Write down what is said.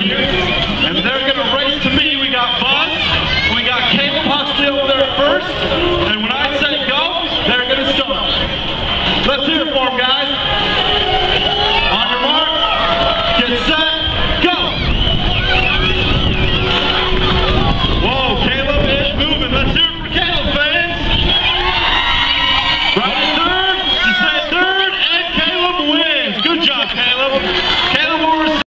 and they're going to race to me. We got Buzz. we got Caleb Posty over there first, and when I say go, they're going to start. Let's hear it for them, guys. On your mark, get set, go! Whoa, Caleb is moving. Let's hear it for Caleb, fans. Right third, she said third, and Caleb wins. Good job, Caleb. Caleb